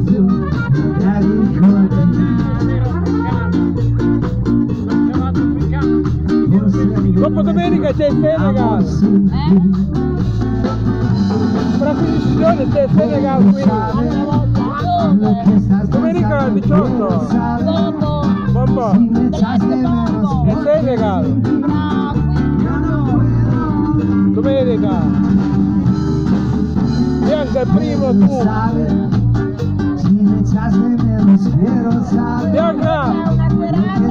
viaggio dopo domenica c'è il Senegal. Eh? fra 15 giorni c'è il Senegal qui. domenica 18 dopo E' il Senegal. domenica. Bianca è primo tu. Bianca. Senegal, devi